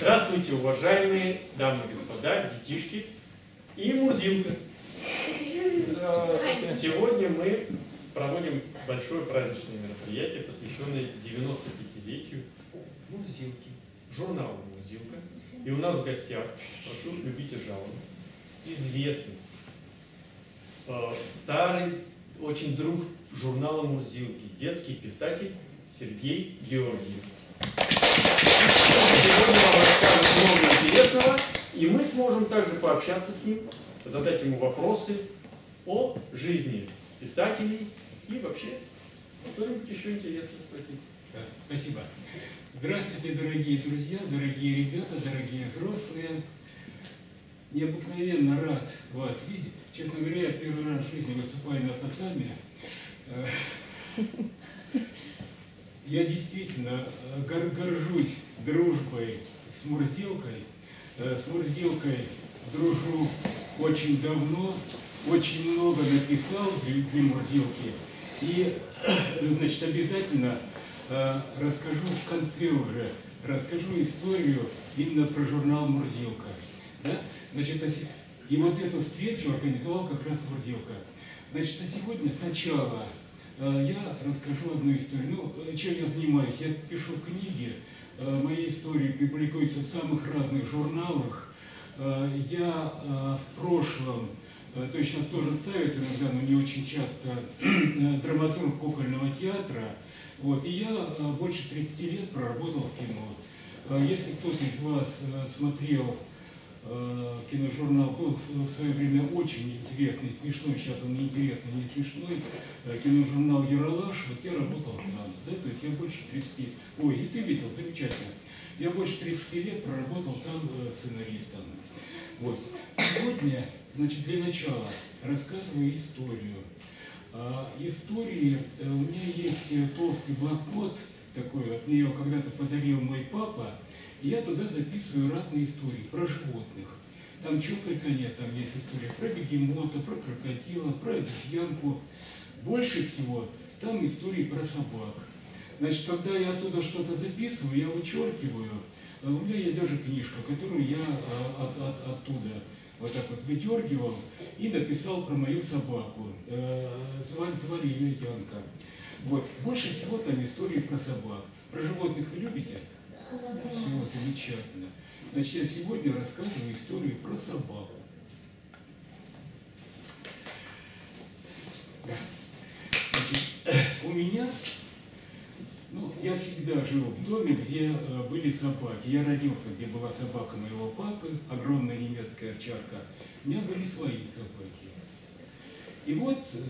Здравствуйте, уважаемые дамы и господа, детишки и Мурзилка. Сегодня мы проводим большое праздничное мероприятие, посвященное 95-летию Мурзилки, журнала Мурзилка. И у нас в гостях, прошу любить и жаловать, известный, э, старый, очень друг журнала Мурзилки, детский писатель Сергей Георгиев. Много интересного, и мы сможем также пообщаться с ним, задать ему вопросы о жизни писателей и вообще что-нибудь еще интересное спросить. Спасибо. Здравствуйте, дорогие друзья, дорогие ребята, дорогие взрослые. Необыкновенно рад вас видеть. Честно говоря, я первый раз в жизни выступаю на татами. Э, Я действительно э, гор- горжусь дружбой с Мурзилкой. Э, С Мурзилкой дружу очень давно, очень много написал для Мурзилки. И, значит, обязательно э, расскажу в конце уже, расскажу историю именно про журнал «Мурзилка». Да? Значит, а и вот эту встречу организовал как раз Мурзилка. Значит, а сегодня сначала э, я расскажу одну историю. Ну, чем я занимаюсь? Я пишу книги, э, мои истории публикуются в самых разных журналах. Э, Я э, в прошлом, то есть сейчас тоже ставят иногда, но не очень часто, драматург кукольного театра. Вот, и я больше 30 лет проработал в кино. Если кто-то из вас смотрел киножурнал был в свое время очень интересный, смешной, сейчас он не интересный, не смешной, э, киножурнал «Яралаш», вот я работал там, да, то есть я больше 30, ой, и ты видел, замечательно, я больше 30 лет проработал там э, сценаристом. Вот. Сегодня, значит, для начала рассказываю историю. А, истории, э, у меня есть э, толстый блокнот такой, вот мне его когда-то подарил мой папа, я туда записываю разные истории про животных. Там чего только нет, там есть история про бегемота, про крокодила, про обезьянку. Больше всего там истории про собак. Значит, когда я оттуда что-то записываю, я вычеркиваю. А У меня есть даже книжка, которую я а, от- от- оттуда вот так вот выдергивал и написал про мою собаку. Э, Звали, звали ее Янка. Вот. Больше всего там истории про собак. Про животных вы любите? Все, замечательно. Значит, я сегодня рассказываю историю про собаку. Да. Значит, у меня, ну, я всегда жил в доме, где э, были собаки. Я родился, где была собака моего папы, огромная немецкая овчарка. У меня были свои собаки. И вот, э,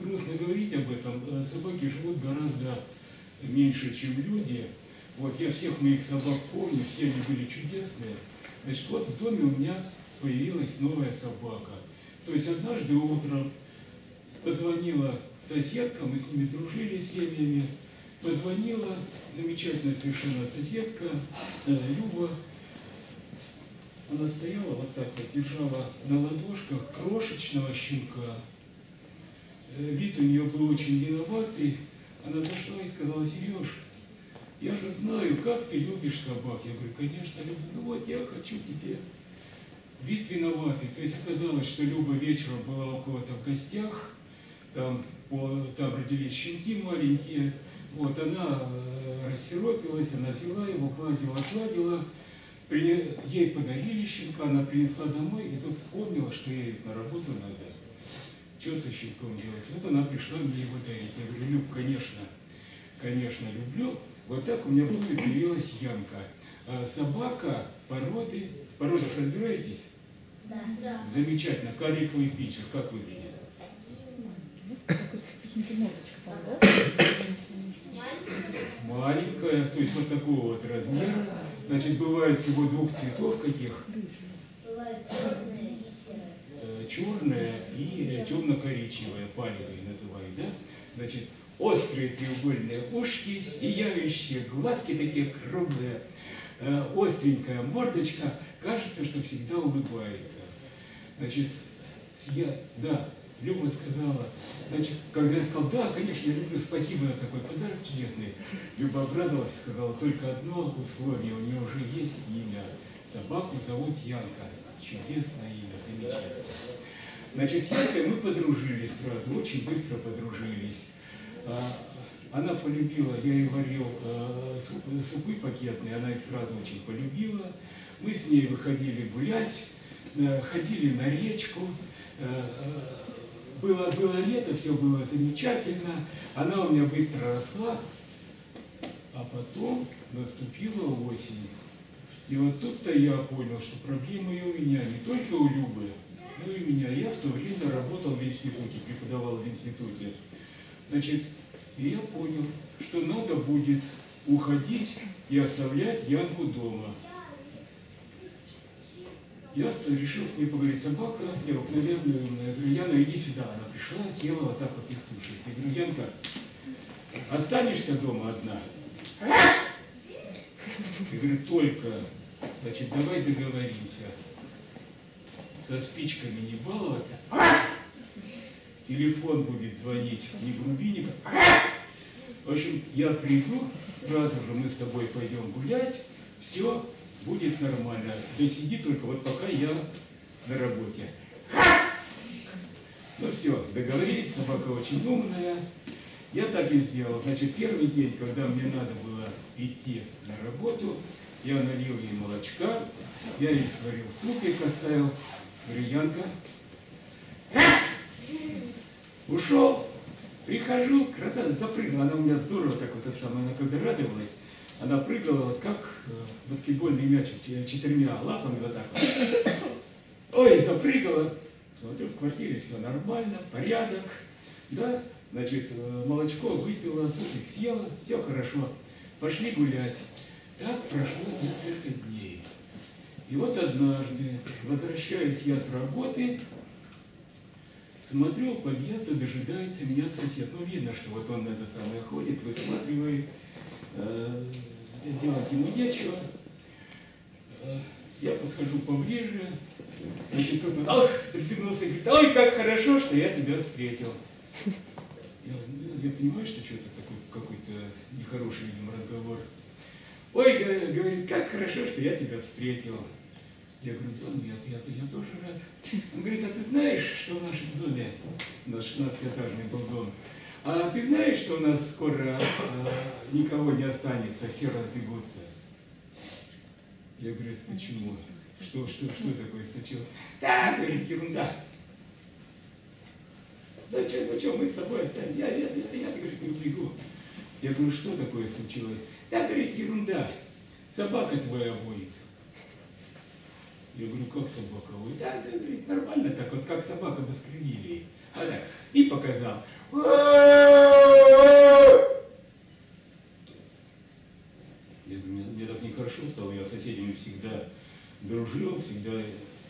грустно говорить об этом, э, собаки живут гораздо меньше, чем люди. Вот я всех моих собак помню, все они были чудесные. Значит, вот в доме у меня появилась новая собака. То есть однажды утром позвонила соседка, мы с ними дружили семьями, позвонила замечательная совершенно соседка, э, Люба, она стояла вот так вот, держала на ладошках крошечного щенка. Э, Вид у нее был очень виноватый. Она зашла и сказала, Сереж, я же знаю, как ты любишь собак. Я говорю, конечно, люблю. Ну вот я хочу тебе. Вид виноватый. То есть оказалось, что Люба вечером была у кого-то в гостях, там, там родились щенки маленькие. Вот она э, рассеропилась, она взяла его, гладила. Прине- Ей подарили щенка, она принесла домой и тут вспомнила, что ей на работу надо. Что со щенком делать? Вот она пришла мне его дарить. Я говорю, Люб, конечно, конечно, люблю. Вот так у меня в доме появилась Янка. А собака породы, в породах разбираетесь? Да. Замечательно. Кариковый бичер, как выглядит? Маленькая, то есть вот такого вот размера. Значит, бывает всего двух цветов каких? Э, черная и темно-коричневая, палевые называют, да? Значит, острые треугольные ушки, сияющие глазки такие круглые, э, остренькая мордочка, кажется, что всегда улыбается. Значит, сия... да, Люба сказала, значит, когда я сказал, да, конечно, я люблю, спасибо за такой подарок чудесный, Люба обрадовалась и сказала, только одно условие, у нее уже есть имя. Собаку зовут Янка. Чудесное имя, замечательно. Значит, с Янкой мы подружились сразу, очень быстро подружились. А, Она полюбила, я ей варил э, суп- супы пакетные, она их сразу очень полюбила. Мы с ней выходили гулять, э, ходили на речку. Э, Было, было лето, все было замечательно. Она у меня быстро росла. А потом наступила осень. И вот тут-то я понял, что проблемы и у меня, не только у Любы, но и у меня. Я в то время работал в институте, преподавал в институте. Значит, я понял, что надо будет уходить и оставлять Янку дома. Я решил с ней поговорить. Собака необыкновенная умная. Я говорю, Яна, иди сюда. Она пришла, села вот так вот и слушает. Я говорю, Янка, останешься дома одна? Я говорю, только, значит, давай договоримся. Со спичками не баловаться. Телефон будет звонить не грубинник. В общем, я приду, сразу же мы с тобой пойдем гулять, все будет нормально. Да сиди только вот пока я на работе. Ну все, договорились, собака очень умная. Я так и сделал. Значит, первый день, когда мне надо было идти на работу, я налил ей молочка, я ей сварил супик, оставил. Говорю, ушел, прихожу, красавица, запрыгнула. Она у меня здорово так вот это самое, она когда радовалась, она прыгала вот как э, баскетбольный мячик ч- четырьмя лапами вот так вот. Ой, запрыгала. Смотрю, в квартире все нормально, порядок, да, значит, э, молочко выпила, супик съела, все хорошо. Пошли гулять. Так прошло несколько дней. И вот однажды, возвращаюсь я с работы, смотрю, подъезда дожидается меня сосед. Ну, видно, что вот он это самое ходит, высматривает, э, делать ему нечего. Э, Я подхожу поближе, значит, тут он, ах, встрепенулся и говорит, ой, как хорошо, что я тебя встретил. Я, ну, я понимаю, что что-то такой какой-то нехороший, видимо, разговор. Ой, говорит, как хорошо, что я тебя встретил. Я говорю, да, ну я, я, тоже рад. Он говорит, а ты знаешь, что в нашем доме, у нас 16-этажный был дом, а ты знаешь, что у нас скоро э, никого не останется, все разбегутся? Я говорю, почему? Что, что, что такое случилось? Да, говорит, ерунда. Да что, ну что, мы с тобой останемся. Я, я, я, я, говорит, не убегу. Я говорю, что такое случилось? Да, говорит, ерунда. Собака твоя воет. Я говорю, как собака воет? Да, да, говорит, нормально так, вот как собака баскервилей. А так, и показал. Я говорю, мне, мне так нехорошо стало, я с соседями всегда дружил, всегда.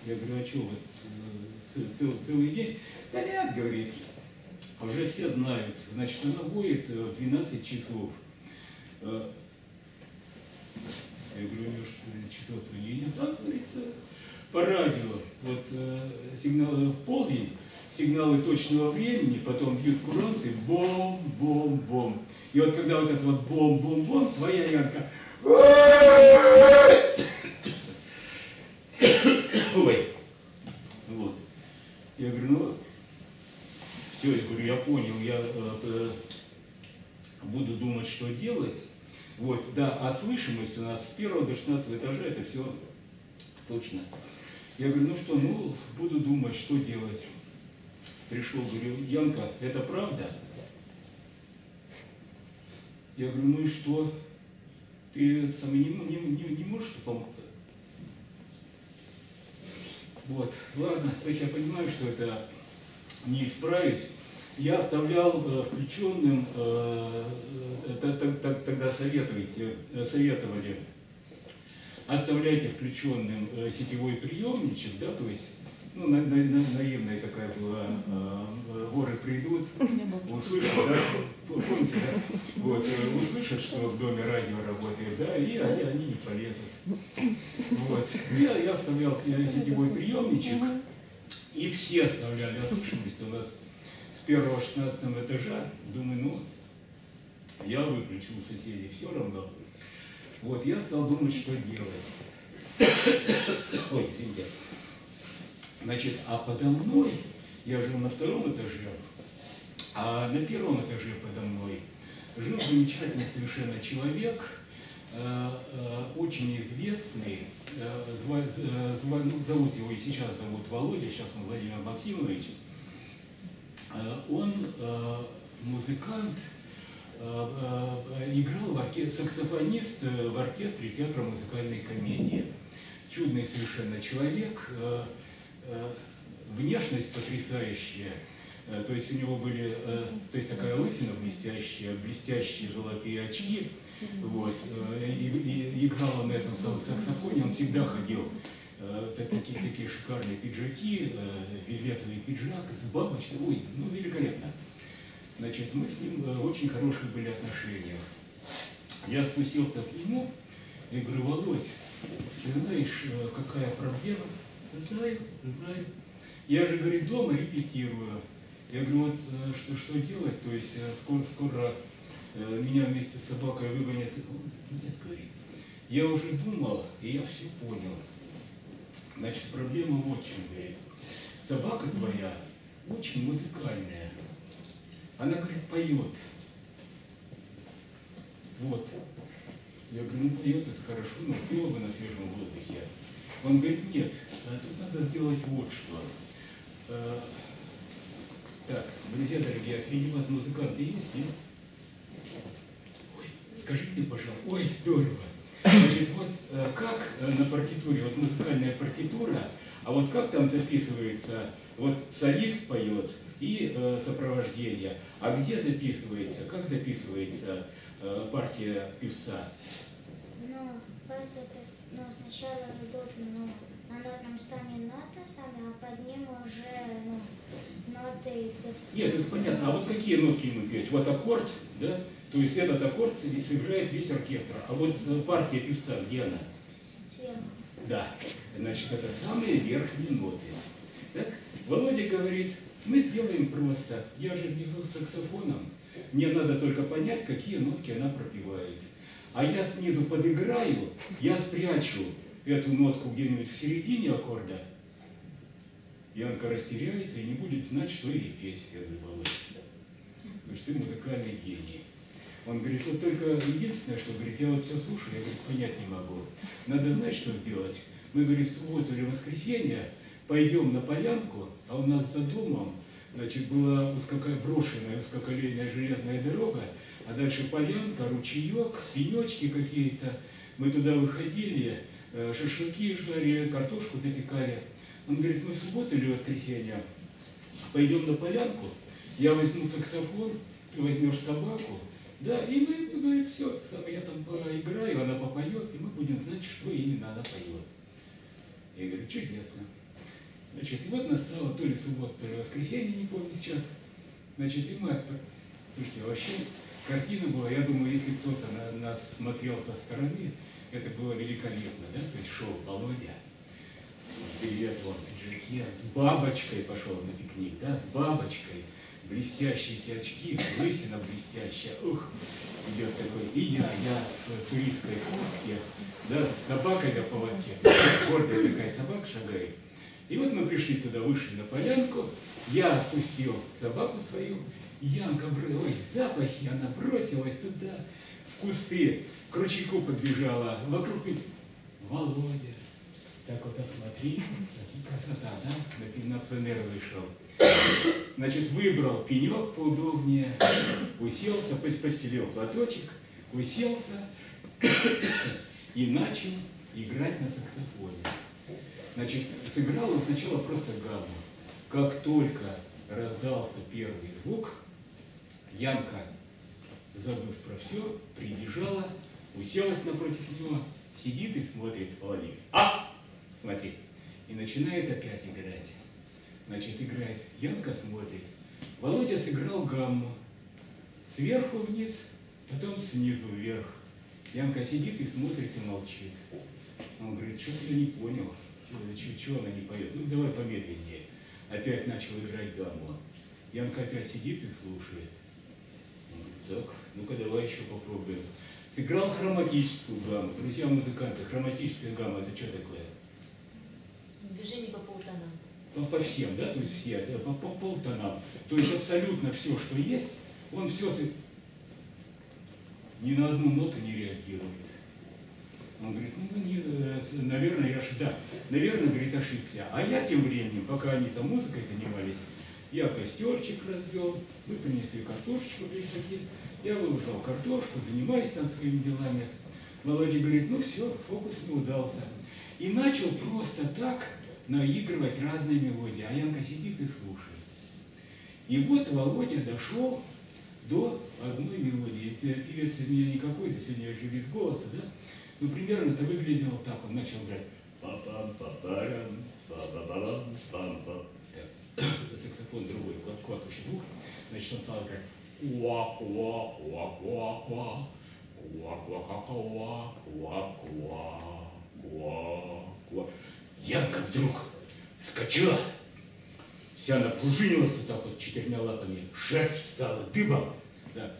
Я говорю, а что, вот э, ц- цел- целый день? Да нет, говорит, уже все знают. Значит, она воет э, в 12 часов. Э, Я говорю, у нее часов-то не. Так, говорит, по радио. Вот э, сигналы в полдень, сигналы точного времени, потом бьют куранты, бом-бом-бом. И вот когда вот это вот бом-бом-бом, твоя Янка, ой, вот. Я говорю, ну, все, я говорю, я понял, я э, буду думать, что делать. Вот, да, а слышимость у нас с первого до 16 этажа, это все точно. Я говорю, ну что, ну, буду думать, что делать. Пришел, говорю, Янка, это правда? Я говорю, ну и что? Ты сам не, не, не, не можешь помочь? Вот, ладно, то есть я понимаю, что это не исправить. Я оставлял э, включенным, э, э, т- тогда э, советовали, оставляйте включенным э, сетевой приемничек, да, то есть, ну, на- на- на- наивная такая была, э, э, воры придут, услышат, да, помните, да, вот, э, услышат, что в доме радио работает, да, и они, они не полезут. Вот. Я, я оставлял се- сетевой приемничек, И все оставляли ослышимость у нас с первого 16 этажа. Думаю, ну, я выключил соседей, все равно. Вот, я стал думать, что делать. Ой, извините. Значит, а подо мной, я жил на втором этаже, а на первом этаже подо мной жил замечательный совершенно человек, э, э, очень известный, э, ну, зовут его и сейчас зовут Володя, сейчас он Владимир Максимович. Он музыкант, саксофонист э, в оркестре театра музыкальной комедии. Чудный совершенно человек, э, э, внешность потрясающая. То есть у него были, то есть такая лысина блестящая, блестящие золотые очки. Вот. И, и играл он на этом саксофоне, он всегда ходил та- такие, такие шикарные пиджаки, вельветовый пиджак с бабочкой, ой, ну великолепно. Значит, мы с ним очень хорошие были отношения. Я спустился к нему и говорю, Володь, ты знаешь, э, какая проблема? Знаю, знаю. Я же, говорит, дома репетирую. Я говорю, вот э, что, что делать? То есть э, скоро, скоро меня вместе с собакой выгонят. Он нет, говорит, я уже думал, и я все понял. Значит, проблема вот чем, говорит. Собака твоя очень музыкальная. Она, говорит, поет. Вот. Я говорю, ну поет это хорошо, но пела бы на свежем воздухе. Он говорит, нет, а тут надо сделать вот что. Э, Так, друзья дорогие, а среди вас музыканты есть, нет? Ой, скажи мне, пожалуйста, ой, здорово. Значит, вот э, как э, на партитуре, вот музыкальная партитура, а вот как там записывается, вот солист поет и э, сопровождение, а где записывается, как записывается э, партия певца? Ну, партия, ну, сначала идут, ну, на нотном стане ноты сами, а под ним уже, ну, ноты певца. Нет, это понятно. А вот какие нотки ему петь? Вот аккорд, да? То есть этот аккорд сыграет весь оркестр. А вот э, партия певца, где она? Сверху. Да. Значит, это самые верхние ноты. Так? Володя говорит, мы сделаем просто. Я же внизу с саксофоном. Мне надо только понять, какие нотки она пропевает. А я снизу подыграю, я спрячу эту нотку где-нибудь в середине аккорда. Янка растеряется и не будет знать, что ей петь. Я говорю, Володя, слушай, ты музыкальный гений. Он говорит, вот только единственное, что, говорит, я вот все слушаю, я, говорит, понять не могу. Надо знать, что сделать. Мы, говорит, в субботу или воскресенье пойдем на полянку, а у нас за домом, значит, была узкока... брошенная узкоколейная железная дорога, а дальше полянка, ручеек, пенечки какие-то. Мы туда выходили, шашлыки жарили, картошку запекали. Он говорит, мы в субботу или воскресенье пойдем на полянку, я возьму саксофон, ты возьмешь собаку, да, и мы, говорит, все, я там поиграю, она попоет, и мы будем знать, что именно она поет. Я говорю, чудесно. Значит, и вот настало то ли суббота, то ли воскресенье, не помню сейчас. Значит, и мы, отп- слушайте, вообще картина была, я думаю, если кто-то на нас смотрел со стороны, это было великолепно, да, то есть шел Володя, Привет, он в пиджаке, с бабочкой пошел на пикник, да, с бабочкой, блестящие эти очки, лысина блестящая, ух, идет такой, и я, я в туристской куртке, да, с собакой на поводке, гордая такая собака шагает. И вот мы пришли туда, вышли на полянку, я отпустил собаку свою, и Янка, ой, запахи, она бросилась туда, в кусты, к ручейку подбежала, вокруг и- Володя, так вот осмотри, смотри, красота, да? На пленэр вышел. Значит, выбрал пенек поудобнее, уселся, пос- постелил платочек, уселся и начал играть на саксофоне. Значит, сыграл он сначала просто гамму. Как только раздался первый звук, Янка, забыв про все, прибежала, уселась напротив него, сидит и смотрит Володик. А! Смотри. И начинает опять играть. Значит, играет. Янка смотрит. Володя сыграл гамму. Сверху вниз, потом снизу вверх. Янка сидит и смотрит и молчит. Он говорит, что-то не понял, что она не поет. Ну, давай помедленнее. опять начал играть гамму. Янка опять сидит и слушает. Он говорит, так, ну-ка давай еще попробуем. Сыграл хроматическую гамму. Друзья музыканты, хроматическая гамма это что такое? Движение по полтонам. по, по всем, да, то есть все, да, по, по полтонам. То есть абсолютно все, что есть, он все ни на одну ноту не реагирует. Он говорит, ну, не, э, наверное, я ж, да, наверное, говорит, ошибся. А я тем временем, пока они там музыкой занимались, я костерчик развел, мы принесли картошечку прихватили, я выложил картошку, занимаюсь там своими делами. Володя говорит, ну все, фокус не удался. И начал просто так наигрывать разные мелодии, а Янка сидит и слушает. И вот Володя дошел до одной мелодии. Пе- Певец у меня не какой-то, сегодня я еще без голоса, да? Ну, примерно это выглядело так. Он начал играть. Саксофон другой, клад- кладущий звук. Значит, он стал играть. Куа-куа-куа-куа-куа. Куа-куа-ка-куа, куа-куа-куа. Янка вдруг вскочила, вся напружинилась вот так вот четырьмя лапами, шерсть стала дыбом. Да.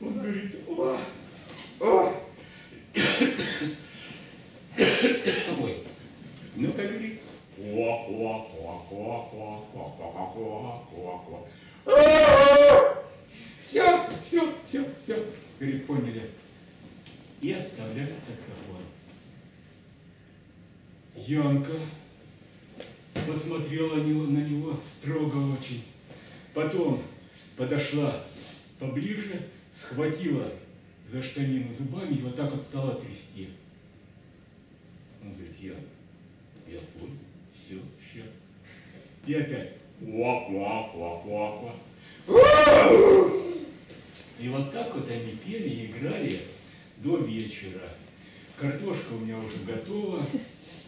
Он говорит, о, о. Ну-ка, говорит, все, все, все, все, говорит, поняли. И отставляют саксофон. Янка посмотрела на него строго очень. Потом подошла поближе, схватила за штанину зубами и вот так вот стала трясти. Он говорит, Янка, я понял, все, сейчас. И опять. Ква-ква-ква-ква-ква. И вот так вот они пели и играли до вечера. Картошка у меня уже готова.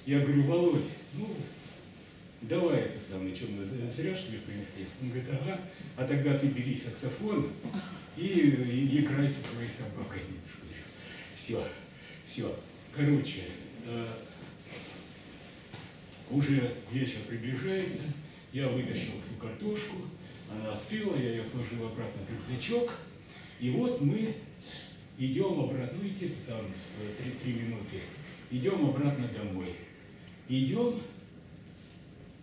Я говорю, Володь, ну, давай это самое, что мы зря что ли? Он говорит, ага, а тогда ты бери саксофон и, и играй со своей собакой. Все, все. Короче, э, уже вечер приближается, я вытащил всю картошку, она остыла, я ее сложил обратно в рюкзачок, и вот мы идем обратно, ну идите там э, три, три минуты, идем обратно домой. Идем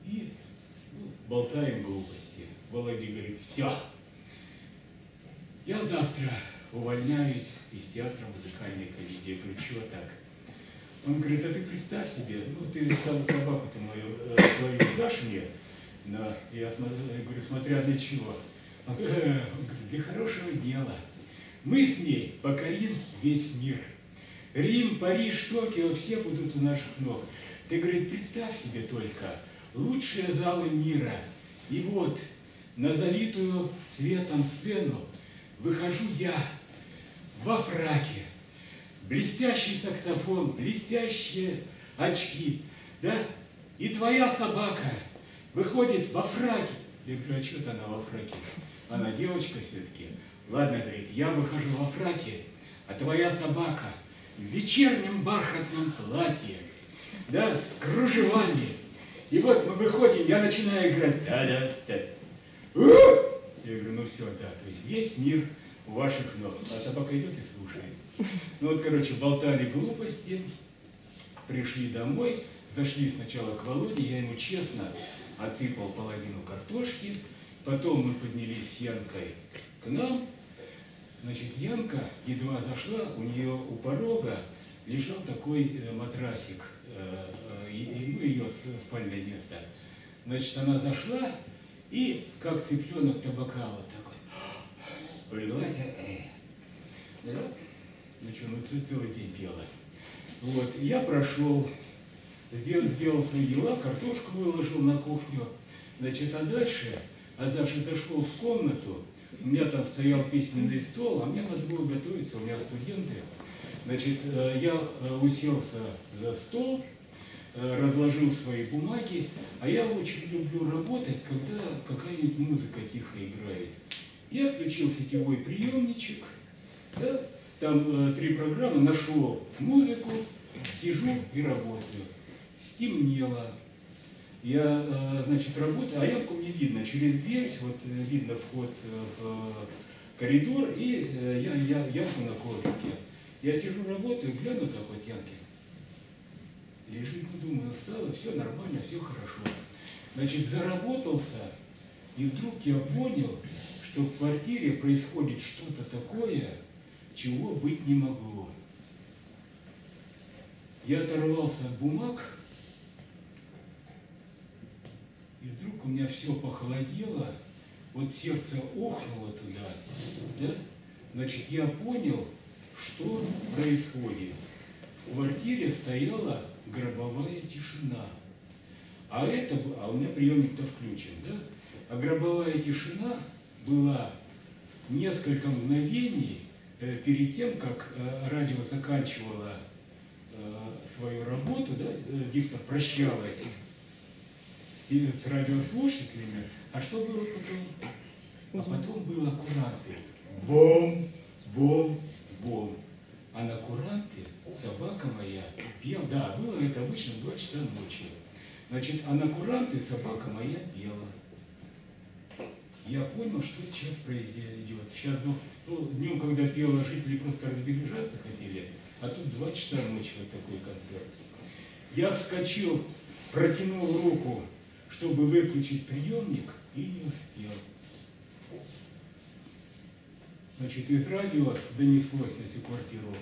и ну, болтаем глупости. Володя говорит, все, я завтра увольняюсь из театра музыкальной комедии. Я говорю, чего так? Он говорит, а ты представь себе, ну ты сам собаку-то мою э, свою дашь мне? Да. Я, говорю, смотря для чего? «Э, он говорит, для хорошего дела. Мы с ней покорим весь мир. Рим, Париж, Токио, все будут у наших ног. Ты, говорит, представь себе только, лучшие залы мира. И вот на залитую светом сцену выхожу я во фраке, блестящий саксофон, блестящие очки, да? И твоя собака выходит во фраке. Я говорю, а что-то она во фраке? Она девочка все-таки. Ладно, говорит, я выхожу во фраке, а твоя собака в вечернем бархатном платье, да, с кружевами. И вот мы выходим, я начинаю играть. Да-да-да. Я говорю, ну все, да, то есть весь мир у ваших ног. А собака идет и слушает. Ну вот, короче, болтали глупости, пришли домой, зашли сначала к Володе, я ему честно отсыпал половину картошки, потом мы поднялись с Янкой к нам, Значит, Янка едва зашла, у нее у порога лежал такой э, матрасик, э, э, ну, ее спальное место. Значит, она зашла и, как цыпленок табака, вот так вот, да? Ну ну целый день пела. Вот, я прошел, сделал, сделал свои дела, картошку выложил на кухню, значит, а дальше, а дальше зашел в комнату, у меня там стоял письменный стол, а мне надо было готовиться, у меня студенты. Значит, э, я э, уселся за стол, э, разложил свои бумаги, а я очень люблю работать, когда какая-нибудь музыка тихо играет. Я включил сетевой приемничек, да, там э, три программы, нашел музыку, сижу и работаю. Стемнело. Я, э, значит, работаю, а ямку мне видно через дверь, вот э, видно вход э, в э, коридор, и э, я, я ямку на коврике. Я сижу, работаю, гляну так вот ямки. Лежит, ну, думаю, устала, все нормально, все хорошо. Значит, заработался, и вдруг я понял, что в квартире происходит что-то такое, чего быть не могло. Я оторвался от бумаг, и вдруг у меня все похолодело, вот сердце охнуло туда, да? Значит, я понял, что происходит. В квартире стояла гробовая тишина. А это, а у меня приемник-то включен, да? А гробовая тишина была несколько мгновений перед тем, как э, радио заканчивало э, свою работу, да, э, диктор прощалась с, с радиослушателями, а что было потом? А потом был аккуранты. Бом, бом, бом. А на куранте собака моя пела. Да, было это обычно в 2 часа ночи. Значит, а на куранте собака моя пела. Я понял, что сейчас произойдет. Сейчас, ну, ну, днем, когда пела, жители просто разбежаться хотели, а тут два часа ночи вот такой концерт. Я вскочил, протянул руку, чтобы выключить приемник, и не успел. Значит, из радио донеслось на всю квартиру.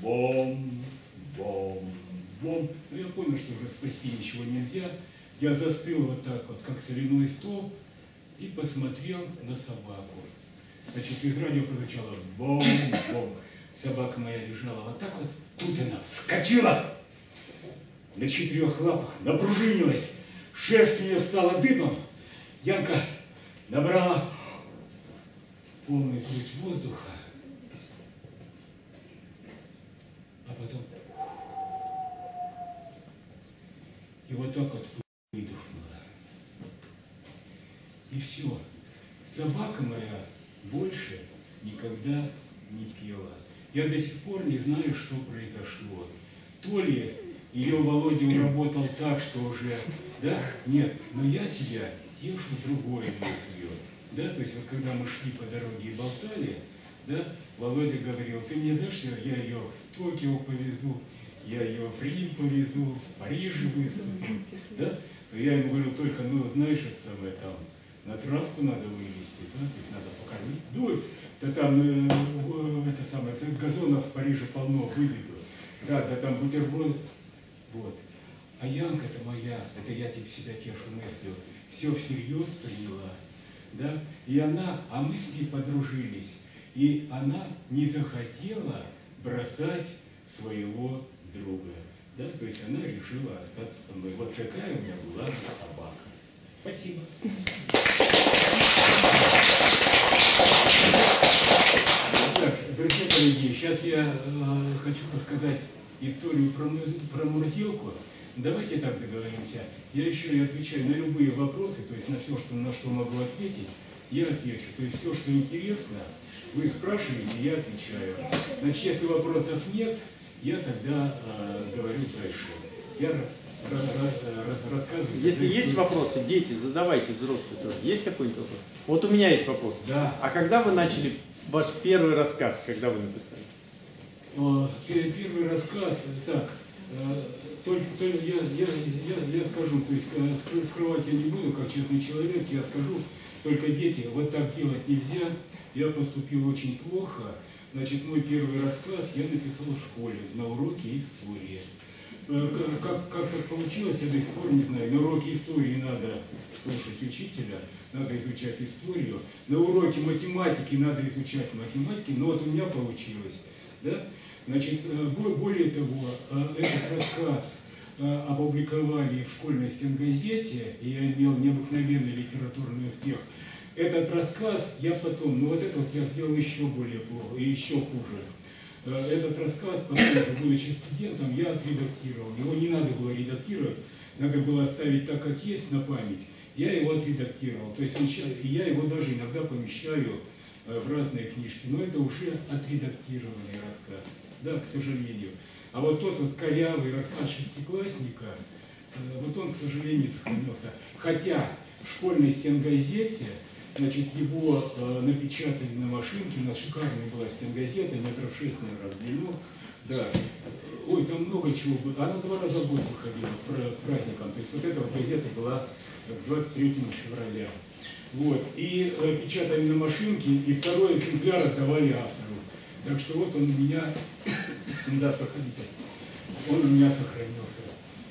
Бом, бом, бом. Ну, я понял, что уже спасти ничего нельзя. Я застыл вот так вот, как соляной стол, и посмотрел на собаку. Значит, из радио прозвучало бом, бом. Собака моя лежала вот так вот. Тут она вскочила на четырех лапах, напружинилась. Шерсть у нее стала дыбом. Янка набрала полный грудь воздуха, а потом и вот так вот выдохнула. И все. Собака моя больше никогда не пела. Я до сих пор не знаю, что произошло. То ли ее Володя уработал так, что уже, да, нет, но я себя тешу другой мыслью. Да, то есть вот когда мы шли по дороге и болтали, да, Володя говорил, ты мне дашь, я ее в Токио повезу, я ее в Рим повезу, в Париже выступлю, да? Я ему говорил только, ну, знаешь, это самое там, на травку надо вывести, да, есть надо покормить. Ну, да там, э, в- это самое, это газонов в Париже полно, выведу. Да, да там бутерброд, вот. А Янка-то моя, это я тебе себя тешу мыслью, все всерьез приняла, да, и она, а мы с ней подружились, и она не захотела бросать своего друга, да, то есть она решила остаться со мной. Вот такая у меня была собака. Спасибо. Так, друзья дорогие, сейчас я э, хочу рассказать историю про, про Мурзилку. Давайте так договоримся. Я еще и отвечаю на любые вопросы, то есть на все, что, на что могу ответить, я отвечу. То есть все, что интересно, вы спрашиваете, я отвечаю. Значит, если вопросов нет, я тогда э, говорю дальше. Я ра- ра- ра- ра- рассказываю. Если есть вопросы, дети, задавайте взрослые тоже. Есть какой-нибудь вопрос? Вот у меня есть вопрос. Да. А когда вы начали ваш первый рассказ, когда вы написали? Пе- Первый рассказ, так, э, только, только я, я, я, я скажу, то есть э, скры- скрывать я не буду, как честный человек, я скажу, только дети, вот так делать нельзя, я поступил очень плохо, значит, мой первый рассказ я написал в школе, на уроке истории. Э, Как, как так получилось, я до сих пор не знаю. На уроке истории надо слушать учителя, надо изучать историю. На уроке математики надо изучать математики. Но вот у меня получилось. Да? Значит, э, бо- более того, э, этот рассказ опубликовали в школьной стенгазете, и я имел необыкновенный литературный успех. Этот рассказ я потом, ну вот это вот я сделал еще более плохо, и еще хуже. Э, Этот рассказ, уже будучи студентом, я отредактировал. Его не надо было редактировать, надо было оставить так, как есть на память. Я его отредактировал. То есть я его даже иногда помещаю э, в разные книжки, но это уже отредактированный рассказ, да, к сожалению. А вот тот вот корявый рассказ шестиклассника, э, вот он, к сожалению, сохранился. Хотя в школьной стенгазете, значит, его э, напечатали на машинке, у нас шикарная была стенгазета, метров шесть, наверное, в длину, да. Ой, там много чего было. Она два раза в год выходила про праздником. То есть вот эта вот газета была 23 февраля. Вот. И э, печатали на машинке, и второй экземпляр отдавали автору. Так что вот он у меня, да, проходите, он у меня сохранился.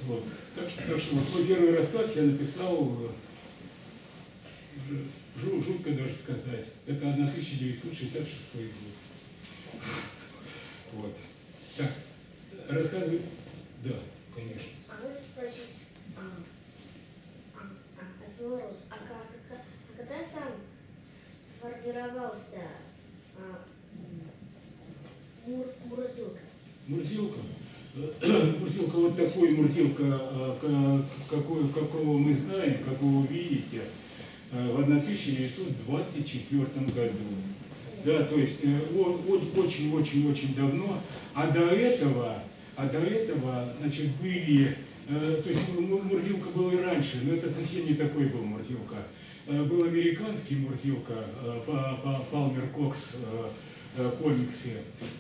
Вот. Так так что вот мой первый рассказ я написал, э, уже жутко даже сказать, это 1966 год. Вот. Так, рассказывай. Да, конечно. А можно спросить, а, а, а, вопрос, а, как, как- а когда сам сформировался а, Мур, Мурзилка? Мурзилка. Мурзилка вот такой Мурзилка, какой, какого мы знаем, какого видите, в 1924 году. Да, то есть очень-очень-очень давно. А до этого, а до этого, значит, были, э, то есть Му- Мурзилка был и раньше, но это совсем не такой был Мурзилка. Э, Был американский Мурзилка, э, Па- Па- Палмер Кокс, э, э, комиксы.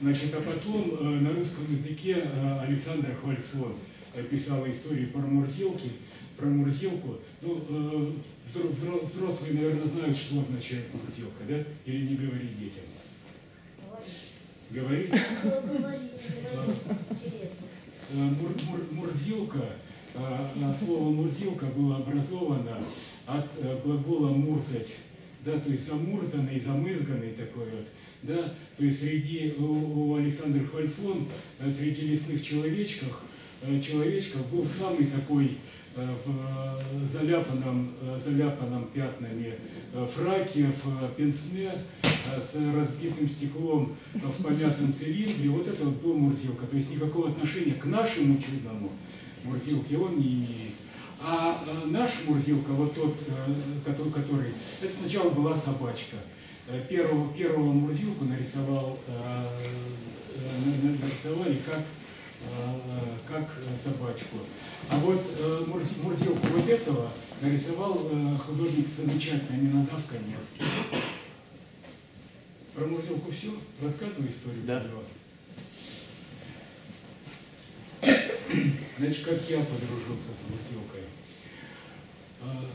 Значит, а потом э, на русском языке э, Александр Хвальсон э, писала истории про Мурзилки, про Мурзилку. Ну, э, взро- взро- взрослые, наверное, знают, что означает Мурзилка, да? Или не говорить детям? Говорить? Э, Мур- Мур- Мурзилка, э, э, слово Мурзилка было образовано от глагола мурзать, да, то есть замурзанный, замызганный такой вот, да, то есть среди, у, у Александра Хвальсон, среди лесных человечков, человечков был самый такой в э, заляпанном, э, заляпанном пятнами э, фраке, в э, пенсне, э, с разбитым стеклом э, в помятом цилиндре. Вот это вот был Мурзилка. То есть никакого отношения к нашему чудному Мурзилке он не имеет. А э, наш Мурзилка, вот тот, э, который, это сначала была собачка. Э, Первого, первого Мурзилку нарисовал, э, э, на- нарисовали как, э, как э, собачку. А вот э, Мурзи- Мурзилку вот этого нарисовал э, художник замечательный Минодав Коневский. Про Мурзилку все? Рассказываю историю Да. Значит, как я подружился с Мурзилкой. А,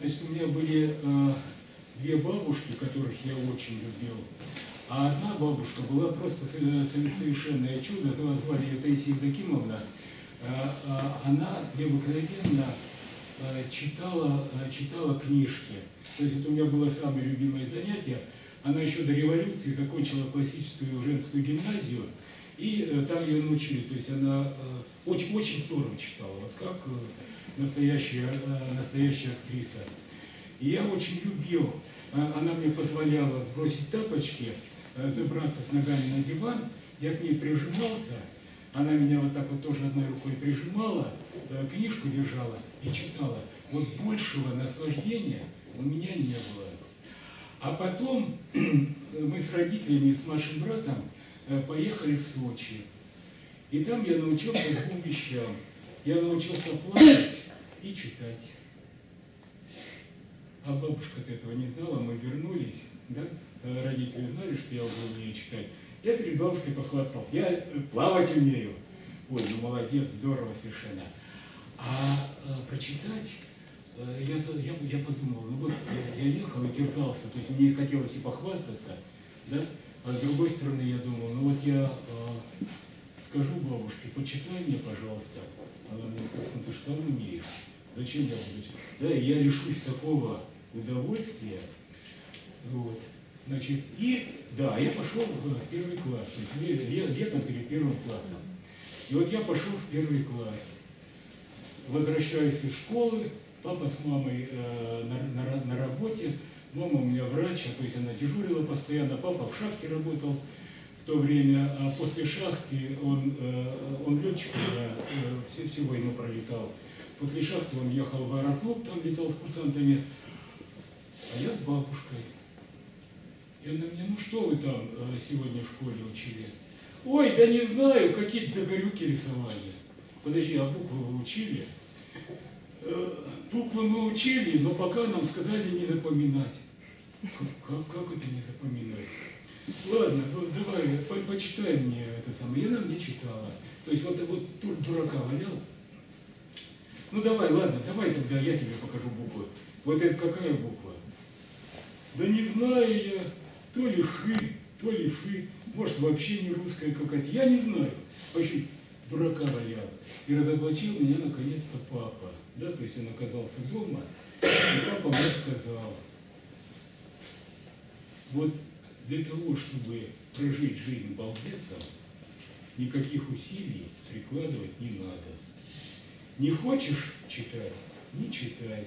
Значит, у меня были э, две бабушки, которых я очень любил. А одна бабушка была просто со- со- совершенное чудо, зва- звали ее Таисия Евдокимовна. Э, э, Она необыкновенно э, читала, читала книжки. То есть это у меня было самое любимое занятие. Она еще до революции закончила классическую женскую гимназию, и э, там ее научили. То есть она э, очень, очень здорово читала, вот как э, настоящая, настоящая актриса. И я очень любил, она мне позволяла сбросить тапочки, забраться с ногами на диван, я к ней прижимался, она меня вот так вот тоже одной рукой прижимала, э, книжку держала и читала. Вот большего наслаждения у меня не было. А потом мы с родителями с младшим братом э, поехали в Сочи. И там я научился двум вещам. Я научился плакать и читать. А бабушка-то этого не знала, мы вернулись, да? Э, Родители знали, что я уже умею читать. Я перед бабушкой похвастался. Я э, плавать умею. Ой, ну молодец, здорово совершенно. А э, прочитать, э, я, я, я подумал, ну вот я, я ехал и терзался, то есть мне хотелось и похвастаться, да? А с другой стороны я думал, ну вот я э, скажу бабушке, почитай мне, пожалуйста. Она мне скажет, ну ты же сам умеешь. Зачем я буду? Да, и я лишусь такого удовольствия. Вот. Значит, и да, я пошел в, первый класс, то есть ле- ле- летом перед первым классом. И вот я пошел в первый класс. Возвращаюсь из школы, папа с мамой э, на, на на работе, мама у меня врач, а то есть она дежурила постоянно, папа в шахте работал в то время, а после шахты он, э, он летчик, я, э, всю, всю войну пролетал. После шахты он ехал в аэроклуб, там летал с курсантами, а я с бабушкой. И она мне, ну что вы там э, сегодня в школе учили? Ой, да не знаю, какие-то загорюки рисовали. Подожди, а буквы вы учили? Э, буквы мы учили, но пока нам сказали не запоминать. Как, как это не запоминать? Ладно, давай, по, почитай мне это самое. И она мне читала. То есть вот, вот тут дурака валял. Ну давай, ладно, давай тогда я тебе покажу буквы. Вот это какая буква? Да не знаю я, то ли хы, то ли фы, может вообще не русская какая-то, я не знаю. В общем, дурака валял. И разоблачил меня наконец-то папа. Да, то есть он оказался дома, и папа мне сказал, вот для того, чтобы прожить жизнь балбесом, никаких усилий прикладывать не надо. Не хочешь читать? Не читай.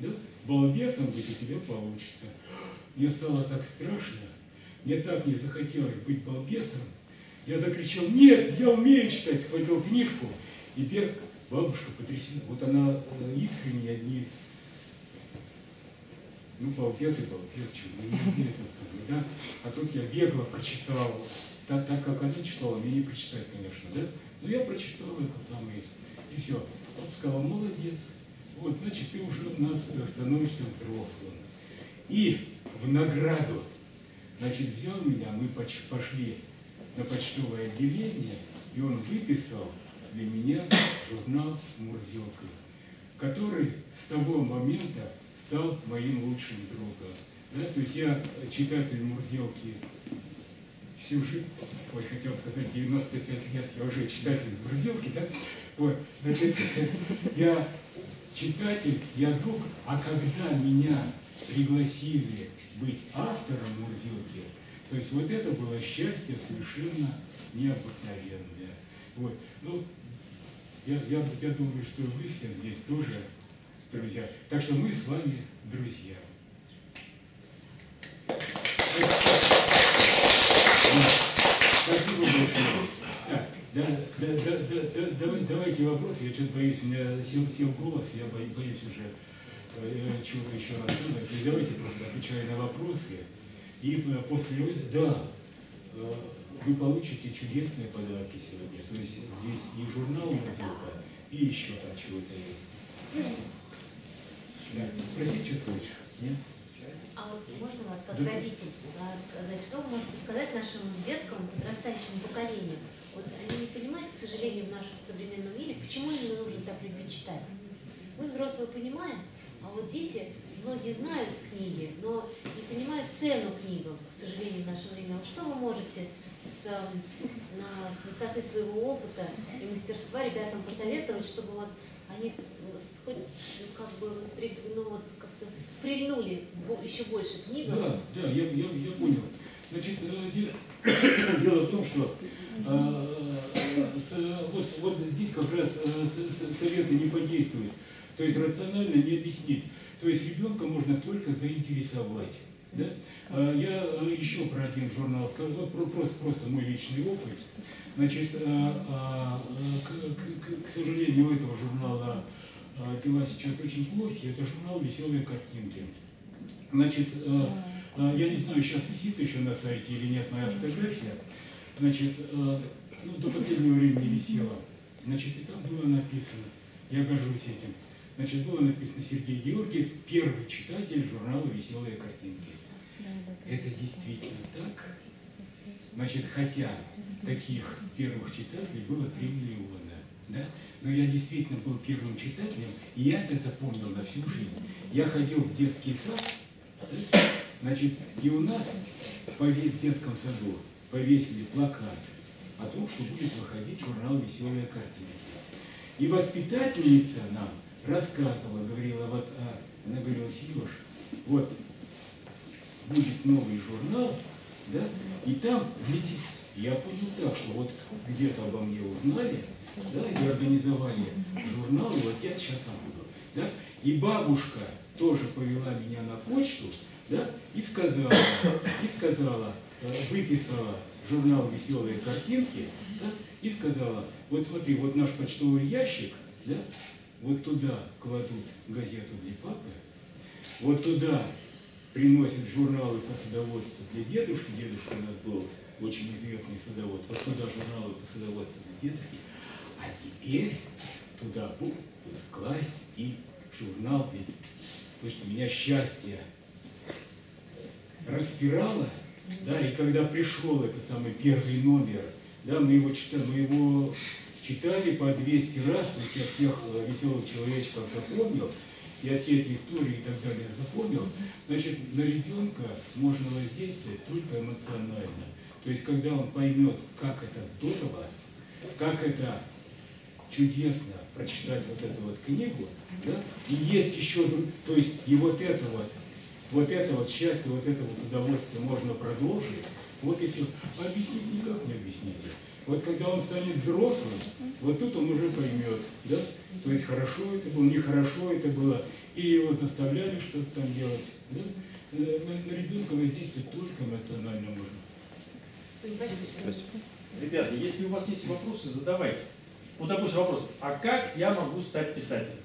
Да? Балбесом быть у тебя получится. Мне стало так страшно, мне так не захотелось быть балбесом. Я закричал, нет, я умею читать, схватил книжку и бег. Бабушка потрясена. Вот она э, искренне одни ну, балбес и балбес, чего не этот самый, да? А тут я бегло прочитал, так, так как она читала, мне не прочитать, конечно, да? Но я прочитал это самое, и все. Он сказал, молодец, вот, значит, ты уже у нас становишься взрослым. И в награду, значит, взял меня, мы пошли на почтовое отделение, и он выписал для меня журнал «Мурзилка», который с того момента стал моим лучшим другом. Да? То есть я читатель Мурзилки всю жизнь, ой, хотел сказать 95 лет, я уже читатель Мурзилки, да? Вот, значит, я читатель, я друг, а когда меня пригласили быть автором Мурзилки, то есть вот это было счастье совершенно необыкновенное. Вот. Ну, я, я, я думаю, что вы все здесь тоже друзья. Так что мы с вами друзья. Спасибо большое. Да, да, да, да, да, давай, давайте вопросы. Я что-то боюсь, у меня сел, сел голос, я боюсь, уже чего-то еще. То давайте просто отвечаю на вопросы. И э, после да, э, вы получите чудесные подарки сегодня. То есть здесь и журнал «Мобилка», и еще там чего-то есть. Да. Спросить, что ты хочешь? Нет? А вот можно вас, как да. родитель, сказать, что вы можете сказать нашим деткам, подрастающему поколению? Вот они не понимают, к сожалению, в нашем современном мире, почему именно нужно так любить читать. Мы, взрослые, понимаем, а вот дети, многие знают книги, но не понимают цену книгам, к сожалению, в наше время. Вот что вы можете с, на, с высоты своего опыта и мастерства ребятам посоветовать, чтобы вот они хоть ну, как бы ну, вот как-то прильнули еще больше книгам. Да, да, я, я, я понял. Значит, э, дело в том, что э, вот, вот здесь как раз э, советы не подействуют. То есть рационально не объяснить. То есть ребенка можно только заинтересовать. Да? А, я еще про один журнал скажу, просто, просто мой личный опыт. Значит, к, к, к сожалению, у этого журнала а, дела сейчас очень плохи, это журнал «Веселые картинки». Значит, э, э, я не знаю, сейчас висит еще на сайте или нет моя фотография, значит, э, ну, до последнего времени висела, значит, и там было написано, я горжусь этим, значит, было написано Сергей Георгиев, первый читатель журнала «Веселые картинки». Это действительно так? Значит, хотя таких первых читателей было 3 миллиона, да? но я действительно был первым читателем, и я это запомнил на всю жизнь. Я ходил в детский сад? Значит, и у нас в детском саду повесили плакат о том, что будет выходить журнал «Веселые картинки». И воспитательница нам рассказывала, говорила, вот, а, она говорила, Сереж, вот будет новый журнал, да, и там летит. Я понял так, что вот где-то обо мне узнали, да, и организовали журнал, и вот я сейчас там буду. Да? И бабушка тоже повела меня на почту, да, и сказала, и сказала, э, выписала журнал «Веселые картинки», да, и сказала, вот смотри, вот наш почтовый ящик, да, вот туда кладут газету для папы, вот туда приносит журналы по садоводству для дедушки. Дедушка у нас был очень известный садовод. Вот туда журналы по садоводству для дедушки. А теперь туда будут класть и журнал для... Слушайте, меня счастье распирало, да, и когда пришел этот самый первый номер, да, мы его читали, мы его читали по 200 раз, то есть я всех э, веселых человечков запомнил, я все эти истории и так далее запомнил, значит, на ребенка можно воздействовать только эмоционально. То есть, когда он поймет, как это здорово, как это чудесно прочитать вот эту вот книгу, да, и есть еще, то есть, и вот это вот, вот это вот счастье, вот это вот удовольствие можно продолжить, вот и все. Объяснить никак не объясните. Вот когда он станет взрослым, вот тут он уже поймет, да? То есть хорошо это было, нехорошо это было, или его заставляли что-то там делать, да? На, на ребенка воздействовать только эмоционально можно. Ребята, если у вас есть вопросы, задавайте. Ну, допустим, вопрос, а как я могу стать писателем?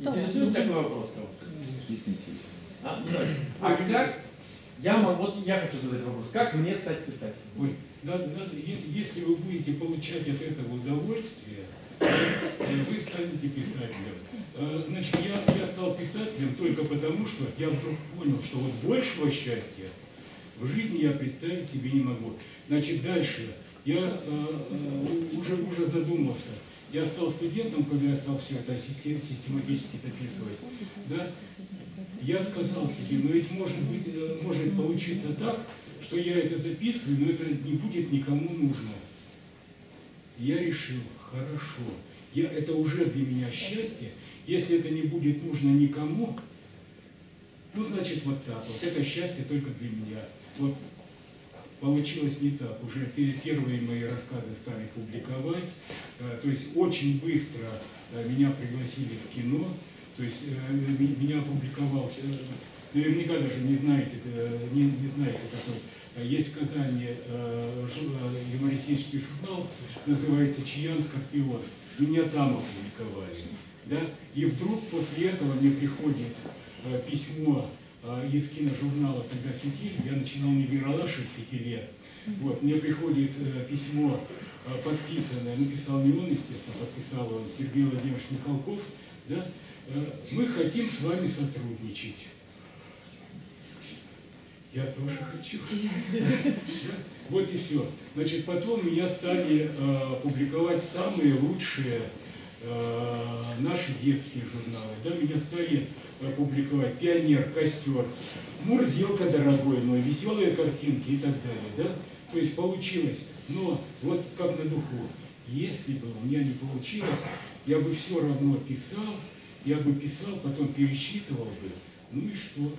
Интересует такой вопрос кого-то? А, а как я могу, вот я хочу задать вопрос, как мне стать писателем? Ой, надо, надо, если, если вы будете получать от этого удовольствие, вы станете писателем. Э, значит, я, я стал писателем только потому, что я вдруг понял, что вот большего счастья в жизни я представить себе не могу. Значит, дальше я э, э, уже, уже задумался. Я стал студентом, когда я стал все это систематически записывать. Да? Я сказал себе, ну ведь может быть, э, может получиться так, что я это записываю, но это не будет никому нужно. Я решил, хорошо, я, это уже для меня счастье, если это не будет нужно никому, ну значит вот так вот, это счастье только для меня. Вот получилось не так. Уже первые мои рассказы стали публиковать. Э, то есть очень быстро э, меня пригласили в кино. То есть э, меня опубликовал, наверняка даже не знаете, не, не знаете такой, есть в Казани юмористический журнал, называется «Чиян Скорпион». Меня там опубликовали. Да? И вдруг после этого мне приходит письмо из киножурнала тогда «Фитиль», я начинал не Ералаши в «Фитиле», вот, мне приходит э, письмо э, подписанное, написал не он, естественно, подписал он Сергей Владимирович Михалков, да, э, мы хотим с вами сотрудничать. Я тоже хочу. Вот и все. Значит, потом меня стали публиковать самые лучшие э, наши детские журналы. Да, меня стали публиковать «Пионер», «Костер», «Мурзилка, дорогой мой», «Веселые картинки» и так далее. Да? То есть получилось. Но вот как на духу, если бы у меня не получилось, я бы все равно писал, я бы писал, потом перечитывал бы, ну и что?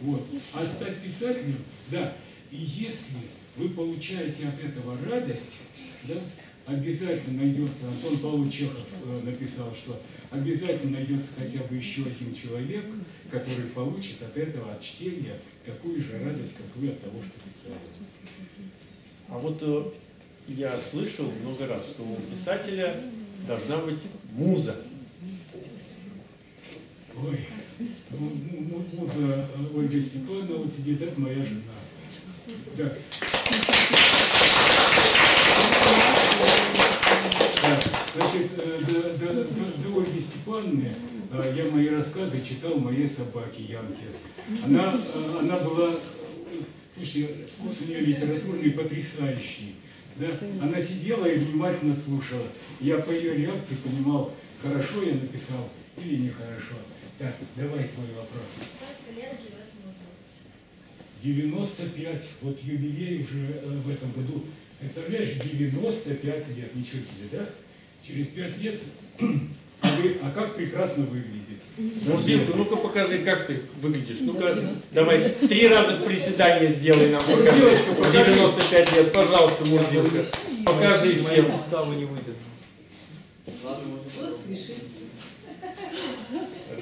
Вот. А стать писателем, да, и если вы получаете от этого радость, да, обязательно найдется, Антон Павлович Чехов э, написал, что обязательно найдется хотя бы еще один человек, который получит от этого, от чтения, такую же радость, как вы от того, что писали. А вот э, я слышал много раз, что у писателя должна быть муза. Ой, муза Ольга Степановна вот сидит, это моя жена. Да. Значит, э, до, до, до, до Степановны э, я мои рассказы читал моей собаке Янке. Она, э, она была, слушайте, вкус у нее литературный потрясающий. Да? Она сидела и внимательно слушала. Я по ее реакции понимал, хорошо я написал или нехорошо. Так, давай твой вопрос. 95, вот юбилей уже в этом году. Представляешь, 95 лет, ничего себе, да? Через 5 лет, а, вы, а как прекрасно выглядит. Мурзилка, ну-ка покажи, как ты выглядишь. Ну-ка, давай, три раза приседания сделай нам. Покажи. Девочка, покажи. 95 лет, пожалуйста, Мурзилка. Покажи всем. суставы не выйдет.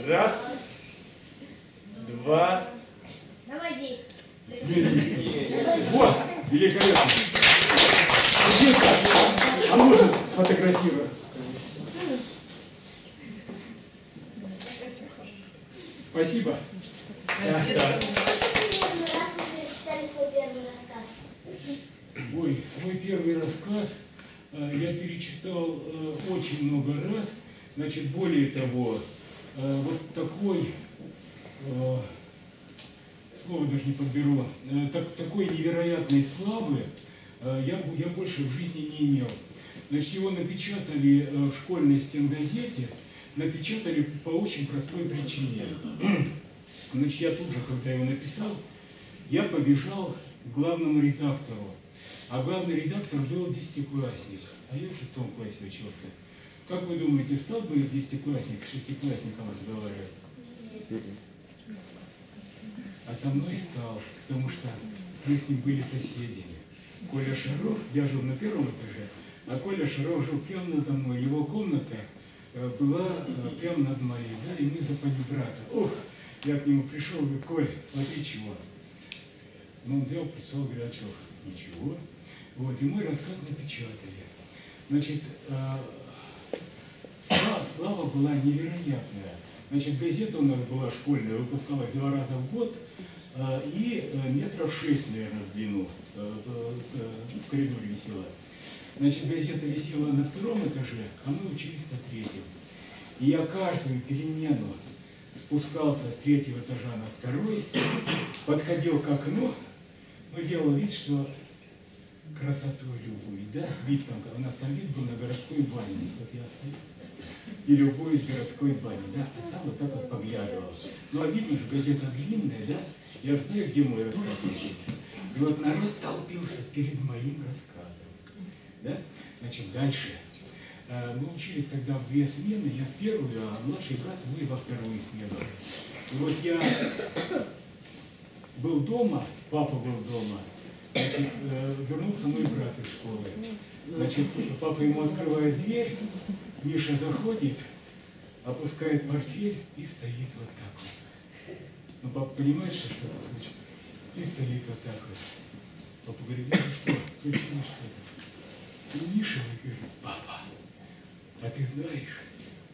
Раз, два, Давай действуй. Вот, великолепно. А можно сфотографировать? Спасибо. Перечитали свой первый рассказ. Ой, свой первый рассказ э, я перечитал э, очень много раз. Значит, более того, э, вот такой, слово даже не подберу, так, такой невероятной славы я, я больше в жизни не имел. Значит, его напечатали в школьной стенгазете, напечатали по очень простой причине. Значит, я тут же, когда его написал, я побежал к главному редактору. А главный редактор был десятиклассник, а я в шестом классе учился. Как вы думаете, стал бы десятиклассник с шестиклассником разговаривать? А со мной стал, потому что мы с ним были соседями. Коля Шаров, я жил на первом этаже, а Коля Шаров жил прямо надо мной. Его комната была э, прямо над моей, да, и мы за брата. Ох, я к нему пришел, говорю, Коль, смотри чего. Ну, он взял, а что, ничего. Вот, и мой рассказ напечатали. Значит, э, слава, слава была невероятная. Значит, газета у нас была школьная, выпускалась два раза в год, э, и э, метров шесть, наверное, в длину э, э, э, в коридоре висела. Значит, газета висела на втором этаже, а мы учились на третьем. И я каждую перемену спускался с третьего этажа на второй, подходил к окну, но делал вид, что красотой любую, да? Вид там, у нас там вид был на городской бане. Вот я стою и любой из городской бани, да, а сам вот так вот поглядывал. Ну, а видно же, газета длинная, да, я знаю, где мой рассказ лежит. И вот народ толпился перед моим рассказом, да. Значит, дальше. Э, Мы учились тогда в две смены, я в первую, а младший брат мой во вторую смену. И вот я был дома, папа был дома, значит, э, вернулся мой брат из школы. Значит, папа ему открывает дверь, Миша заходит, опускает портфель и стоит вот так вот. Ну, папа понимает, что что-то случилось, и стоит вот так вот. Папа говорит, ну что, случилось что-то? Миша мне говорит, папа, а ты знаешь,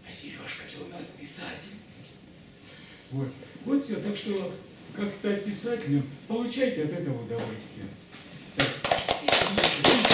а Сережка-то у нас писатель. Вот. Вот все. Так что, как стать писателем, получайте от этого удовольствие. Так.